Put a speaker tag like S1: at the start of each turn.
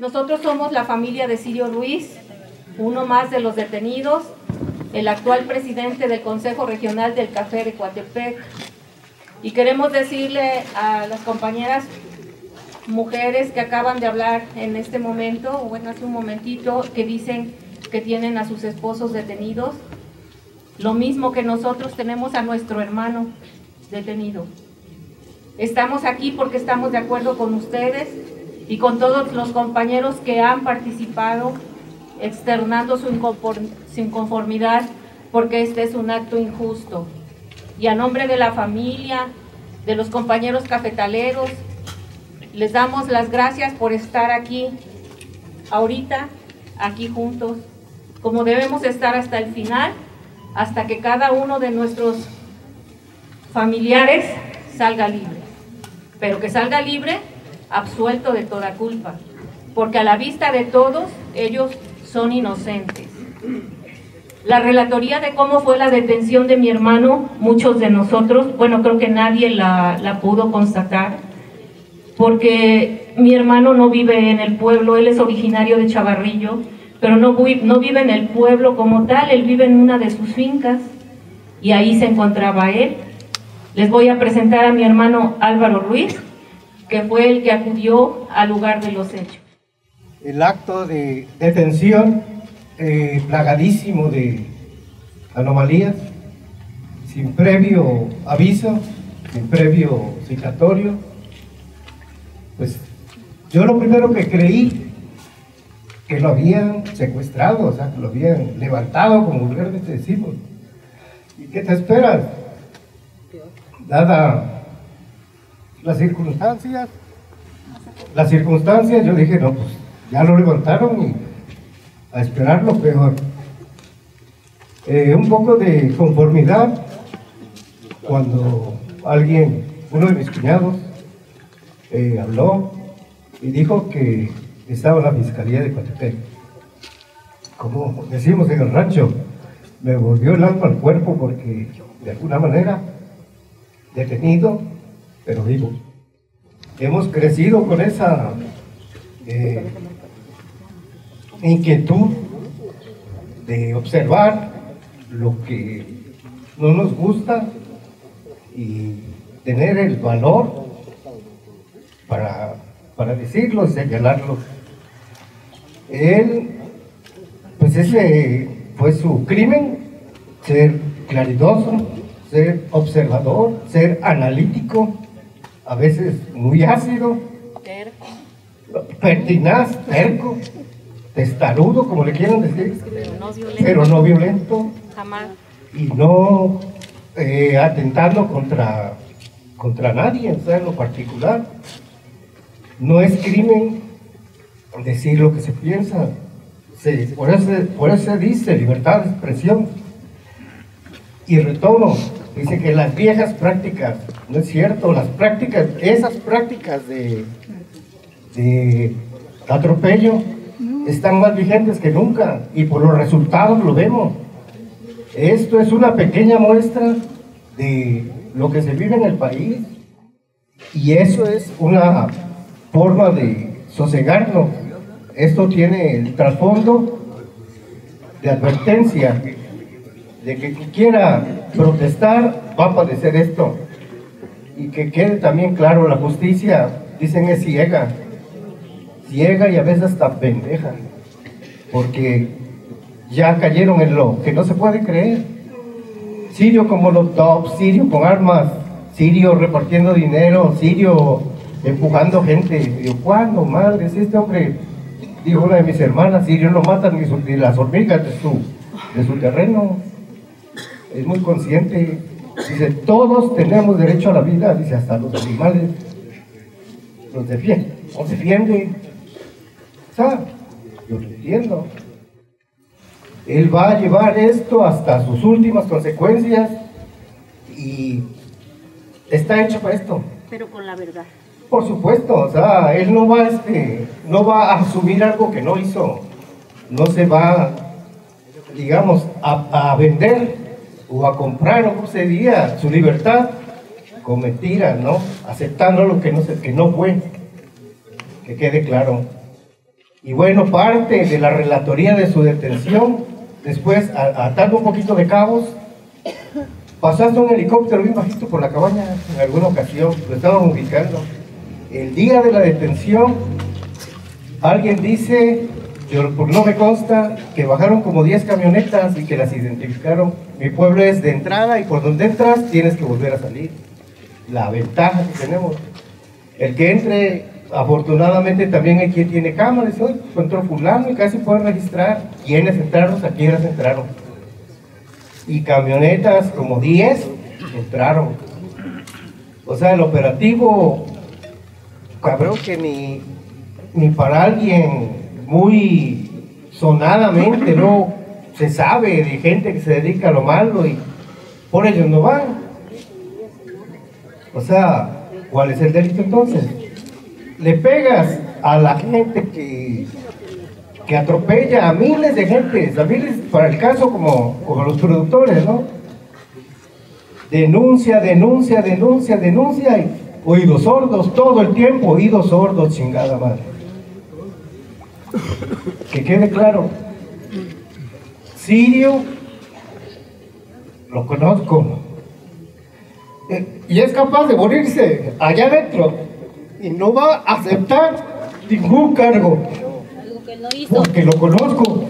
S1: Nosotros somos la familia de Sirio Ruiz, uno más de los detenidos, el actual presidente del Consejo Regional del Café de Coatepec. Y queremos decirle a las compañeras mujeres que acaban de hablar en este momento, o bueno, hace un momentito, que dicen que tienen a sus esposos detenidos, lo mismo que nosotros tenemos a nuestro hermano detenido. Estamos aquí porque estamos de acuerdo con ustedes y con todos los compañeros que han participado externando su inconformidad porque este es un acto injusto. Y a nombre de la familia, de los compañeros cafetaleros, les damos las gracias por estar aquí, ahorita, aquí juntos, como debemos estar hasta el final, hasta que cada uno de nuestros familiares salga libre. Pero que salga libre absuelto de toda culpa, porque a la vista de todos ellos son inocentes. La relatoría de cómo fue la detención de mi hermano, muchos de nosotros, bueno, creo que nadie la, pudo constatar, porque mi hermano no vive en el pueblo, él es originario de Chavarrillo, pero no, no vive en el pueblo como tal, él vive en una de sus fincas y ahí se encontraba él. Les voy a presentar a mi hermano Álvaro Ruiz, que fue el que acudió al lugar de los hechos.
S2: El acto de detención eh, plagadísimo de anomalías, sin previo aviso, sin previo citatorio, pues yo lo primero que creí que lo habían secuestrado, o sea, que lo habían levantado, como vulgarmente decimos. ¿Y qué te esperas? Nada las circunstancias, las circunstancias, yo dije, no, pues ya lo levantaron y a esperar lo peor. Eh, un poco de conformidad cuando alguien, uno de mis cuñados, eh, habló y dijo que estaba la Fiscalía de Coatepec. Como decimos en el rancho, me volvió el alma al cuerpo porque de alguna manera detenido pero vivo. Hemos crecido con esa eh, inquietud de observar lo que no nos gusta y tener el valor para, para decirlo y señalarlo. Él, pues ese fue su crimen, ser claridoso, ser observador, ser analítico, a veces muy ácido, pertinaz, terco, testarudo, como le quieran decir, pero no violento, jamás. y no eh, atentando contra, contra nadie, o sea, en lo particular. No es crimen decir lo que se piensa, por, eso, por eso se dice libertad de expresión. Y retomo, dice que las viejas prácticas no es cierto, las prácticas, esas prácticas de, atropello están más vigentes que nunca y por los resultados lo vemos. Esto es una pequeña muestra de lo que se vive en el país y eso es una forma de sosegarnos. Esto tiene el trasfondo de advertencia de que quien quiera protestar va a padecer esto y que quede también claro, la justicia, dicen, es ciega, ciega y a veces hasta pendeja, porque ya cayeron en lo que no se puede creer. Sirio como los top, Sirio con armas, Sirio repartiendo dinero, Sirio empujando gente. Digo, ¿cuándo, madre? Si este hombre, dijo una de mis hermanas, Sirio no mata ni, las hormigas de su, de su terreno. Es muy consciente Dice, todos tenemos derecho a la vida, dice, hasta los animales los defienden, los defienden. ¿Sabes? Yo lo entiendo. Él va a llevar esto hasta sus últimas consecuencias y está hecho para esto.
S1: Pero con la verdad.
S2: Por supuesto, o sea, él no va, este, no va a asumir algo que no hizo. No se va, digamos, a, a vender o a comprar, no sería su libertad con mentiras, ¿no? Aceptando lo que no, que no fue. Que quede claro. Y bueno, parte de la relatoría de su detención, después, atando un poquito de cabos, pasaste un helicóptero bien bajito por la cabaña en alguna ocasión, lo estaban ubicando. El día de la detención, alguien dice, yo, por no me consta, que bajaron como 10 camionetas y que las identificaron. Mi pueblo es de entrada y por donde entras tienes que volver a salir. La ventaja que tenemos. El que entre, afortunadamente también hay quien tiene cámaras, hoy entró fulano y casi puede registrar quiénes entraron, a quiénes entraron. Y camionetas, como 10, entraron. O sea, el operativo cabrón que ni, ni para alguien muy sonadamente, ¿no? Se sabe de gente que se dedica a lo malo y por ellos no van. O sea, ¿cuál es el delito entonces? Le pegas a la gente que, que atropella a miles de gente, a miles, para el caso como, como los productores, ¿no? Denuncia, denuncia, denuncia, denuncia y oídos sordos, todo el tiempo, oídos sordos, chingada madre. Que quede claro, Sirio lo conozco. Eh, y es capaz de morirse allá adentro y no va a aceptar ningún cargo. Porque lo conozco